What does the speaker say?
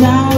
God.